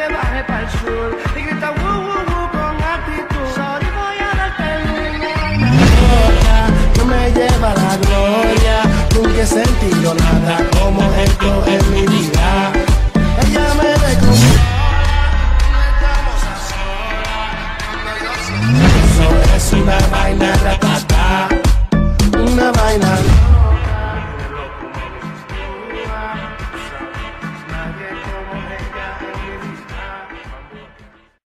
que baje para el sur y grita woo woo woo con actitud. Solo voy a darte una nota, no me lleva la gloria, nunca he sentido nada como esto en mi vida. Ella me descontrola, Eso es una vaina ratata, una vaina.